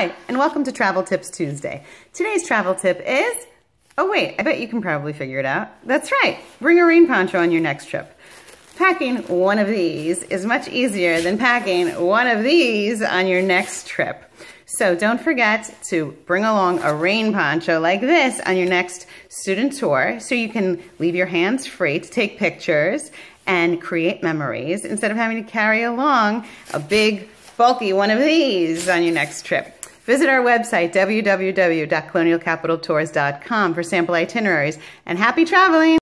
Hi, and welcome to Travel Tips Tuesday. Today's travel tip is, oh wait, I bet you can probably figure it out. That's right, bring a rain poncho on your next trip. Packing one of these is much easier than packing one of these on your next trip. So don't forget to bring along a rain poncho like this on your next student tour so you can leave your hands free to take pictures and create memories instead of having to carry along a big bulky one of these on your next trip. Visit our website, www.colonialcapitaltours.com for sample itineraries, and happy traveling!